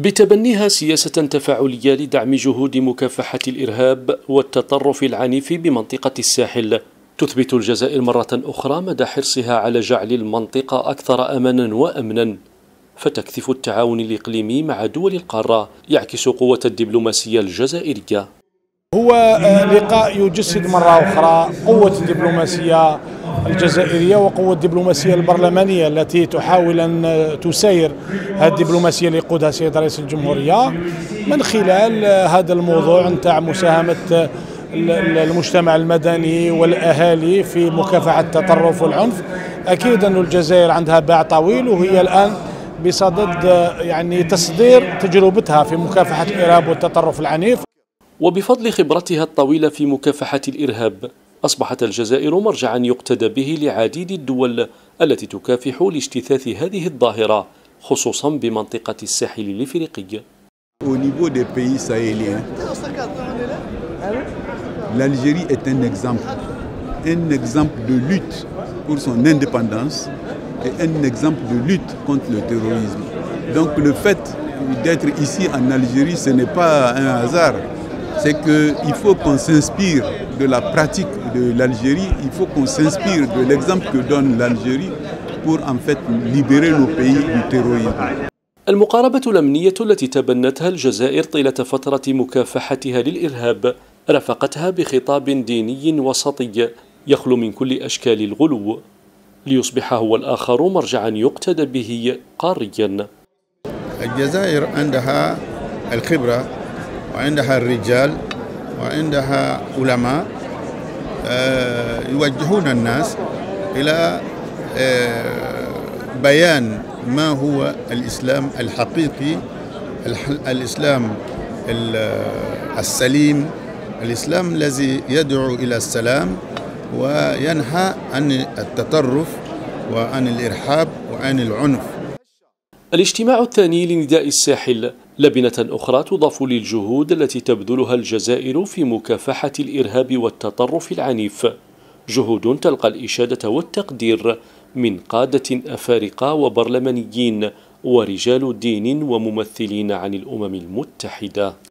بتبنيها سياسة تفاعلية لدعم جهود مكافحة الإرهاب والتطرف العنيف بمنطقة الساحل. تثبت الجزائر مرة أخرى مدى حرصها على جعل المنطقة أكثر أمانا وأمنا. فتكثف التعاون الإقليمي مع دول القارة يعكس قوة الدبلوماسية الجزائرية. هو لقاء يجسد مرة أخرى قوة الدبلوماسية الجزائرية وقوة الدبلوماسية البرلمانية التي تحاول أن تسير هذه الدبلوماسية اللي يقودها السيد رئيس الجمهورية من خلال هذا الموضوع نتاع مساهمة المجتمع المدني والأهالي في مكافحة التطرف والعنف. أكيد أن الجزائر عندها باع طويل وهي الآن بصدد يعني تصدير تجربتها في مكافحة الإرهاب والتطرف العنيف. وبفضل خبرتها الطويلة في مكافحة الإرهاب أصبحت الجزائر مرجعا يقتدى به لعديد الدول التي تكافح لاجتثاث هذه الظاهرة خصوصا بمنطقة الساحل الإفريقي l'Algérie est un exemple, un exemple de lutte pour son indépendance et un exemple de lutte contre le terrorisme. Donc le fait d'être ici en Algérie, ce n'est pas un hasard. C'est qu'il faut qu'on s'inspire de la pratique de l'Algérie, il faut qu'on s'inspire de l'exemple que donne l'Algérie pour en fait libérer nos pays du terrorisme. المقاربة الأمنية التي تبنتها الجزائر طيلة فترة مكافحتها للإرهاب رافقتها بخطاب ديني وسطي يخلو من كل أشكال الغلو ليصبح هو الآخر مرجعا يقتدى به قاريا الجزائر عندها الخبرة وعندها الرجال وعندها علماء يوجهون الناس إلى بيان ما هو الإسلام الحقيقي الإسلام السليم الإسلام الذي يدعو إلى السلام وينهى عن التطرف وعن الإرهاب وعن العنف. الاجتماع الثاني لنداء الساحل لبنة أخرى تضاف للجهود التي تبذلها الجزائر في مكافحة الإرهاب والتطرف العنيف. جهود تلقى الإشادة والتقدير من قادة أفارقة وبرلمانيين ورجال دين وممثلين عن الأمم المتحدة.